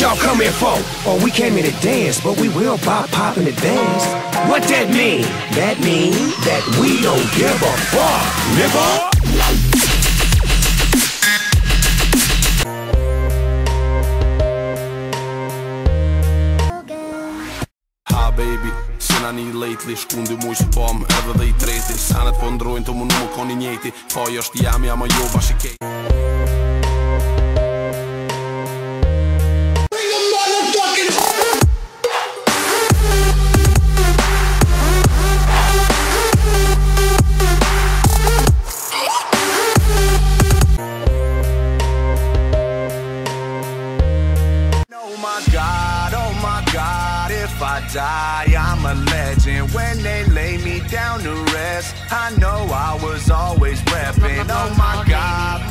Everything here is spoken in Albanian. Y'all come here for Oh, we came here to dance But we will pop pop in advance What that mean? That mean that we don't give a fuck Nipo Ha, baby, sinani lately Shkundi mu i pom edhe dhe i treti Sanet për po ndrojnë të më nukon i njeti Po, jo shti jam, jam a jo, bash i God, oh my God, if I die, I'm a legend. When they lay me down to rest, I know I was always repping. Oh my God.